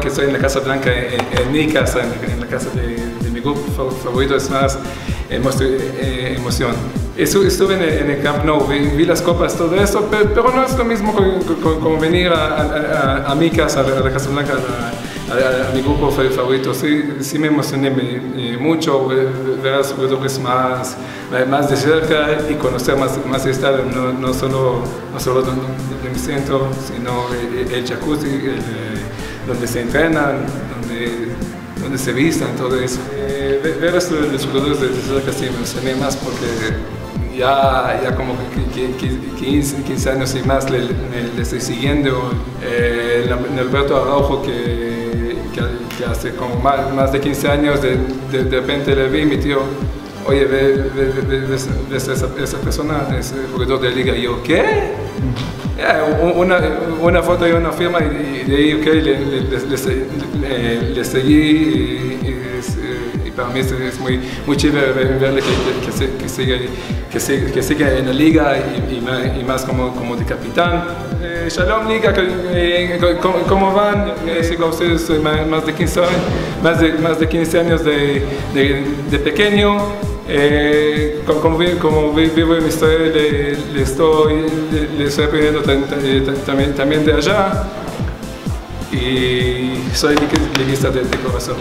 que estoy en la Casa Blanca, en, mi casa, en, la casa de, mi grupo favorito, es más eh, emoción. Estuve en el, Camp Nou, vi, las copas, todo eso, pero, no es lo mismo como, venir a, mi casa, a la Casa Blanca, a, mi grupo favorito. Sí, sí me emocioné mucho ver a jugadores más, más de cerca y conocer más, más el estadio, no, no solo, no solo siento, sino el, jacuzzi, donde se entrenan, donde, donde se vistan, todo eso. Eh, ver a los jugadores de cerca sí me emocioné más porque ya, ya como 15, 15 años y más le, estoy siguiendo. Eh, Alberto Araujo que que, hace como más, de 15 años de, de, repente le vi mi tío, oye, ve, esa, esa, persona, ese jugador de liga, y yo, ¿qué? Una, una, foto y una firma y, de ahí, ok, le, le, seguí y, para mí es, muy, muy chévere verle que, que, que, sigue, que, sigue, que sigue en la liga y, y más como, como de capitán. Eh, shalom Liga, eh, ¿cómo, van? Eh, sigo a ustedes, soy más de 15 años, más de, más de 15 años de, de, de pequeño. Eh, como, vivo en mi historia, le, estoy, le, estoy aprendiendo también, también de allá y soy liguista de, de corazón.